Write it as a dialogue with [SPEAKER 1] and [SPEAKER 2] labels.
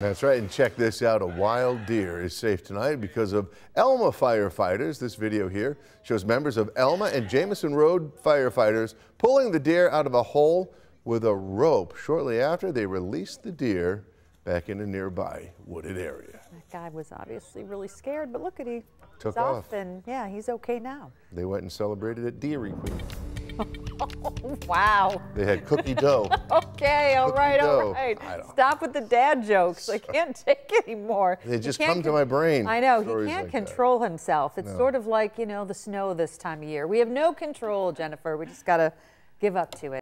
[SPEAKER 1] That's right, and check this out. A wild deer is safe tonight because of Elma firefighters. This video here shows members of Elma and Jamison Road firefighters pulling the deer out of a hole with a rope. Shortly after, they released the deer back in a nearby wooded area.
[SPEAKER 2] That guy was obviously really scared, but look at he
[SPEAKER 1] Took
[SPEAKER 2] off.
[SPEAKER 1] off.
[SPEAKER 2] and yeah, he's okay now.
[SPEAKER 1] They went and celebrated at Deer Queen.
[SPEAKER 2] Wow.
[SPEAKER 1] They had cookie dough.
[SPEAKER 2] Okay, all
[SPEAKER 1] Cookie
[SPEAKER 2] right,
[SPEAKER 1] dough.
[SPEAKER 2] right. Stop with the dad jokes. I can't take anymore.
[SPEAKER 1] They just come to my brain,
[SPEAKER 2] I know, he can't
[SPEAKER 1] like that.
[SPEAKER 2] control himself. It's
[SPEAKER 1] No.
[SPEAKER 2] sort of like, you know, the snow this time of year. We have no control, Jennifer. We just got to give up to it.